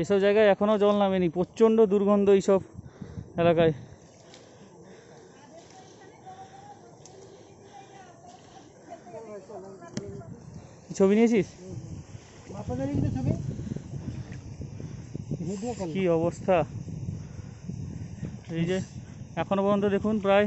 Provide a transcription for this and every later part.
এসব জায়গায় এখনও জল নামেনি, প্রচণ্ড দুর্গন্ধ এইসব এলাকায়। ছবি নিয়েছিস? কি অবস্থা? এই যে, এখনও পর্যন্ত দেখুন প্রায়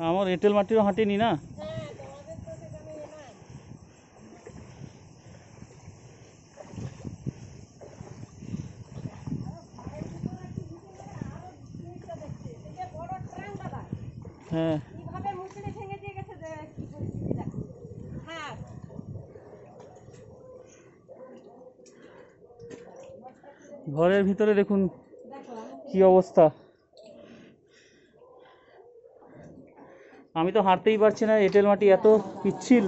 আমার এঁটেল মাটিরও হাঁটেনি না? হ্যাঁ কীভাবে মুসড়ে ভেঙে দিয়ে গেছে যে কি পরিস্থিতি দেখো হ্যাঁ ঘরের ভিতরে দেখুন দেখো কি অবস্থা আমি তো হাঁটতেই পারছি না, এঁটেল মাটি এত পিচ্ছিল।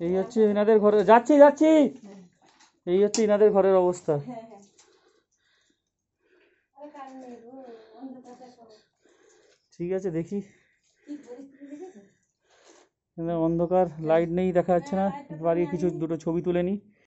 এই হচ্ছে এনাদের ঘরে, যাচ্ছি যাচ্ছি এই হচ্ছে এনাদের ঘরের অবস্থা। ঠিক আছে, দেখি কি পরিস্থিতি দেখেছ এখানে অন্ধকার লাইট নেই দেখা যাচ্ছে না। বাড়ির কিছু দুটো ছবি তুলে নিই।